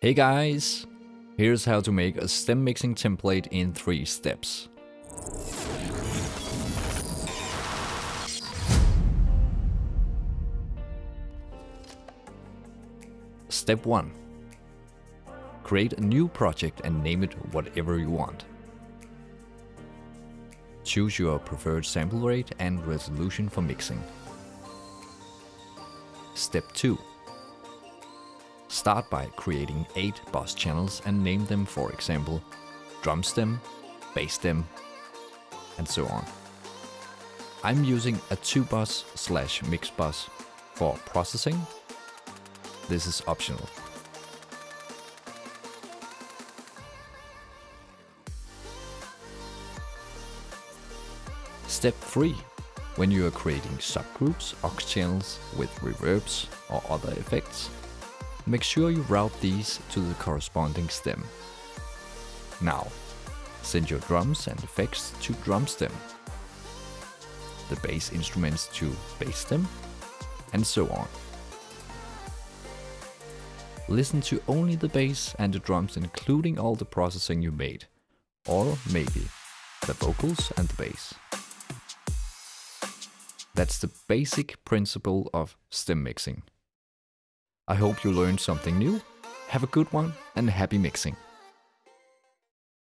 Hey guys! Here's how to make a stem mixing template in 3 steps. Step 1. Create a new project and name it whatever you want. Choose your preferred sample rate and resolution for mixing. Step 2. Start by creating 8 bus channels and name them for example drum stem, bass stem, and so on. I'm using a 2 bus slash mix bus for processing. This is optional. Step 3. When you are creating subgroups, aux channels with reverbs or other effects, make sure you route these to the corresponding stem. Now, send your drums and effects to drum stem, the bass instruments to bass stem, and so on. Listen to only the bass and the drums including all the processing you made, or maybe the vocals and the bass. That's the basic principle of stem mixing. I hope you learned something new. Have a good one and happy mixing.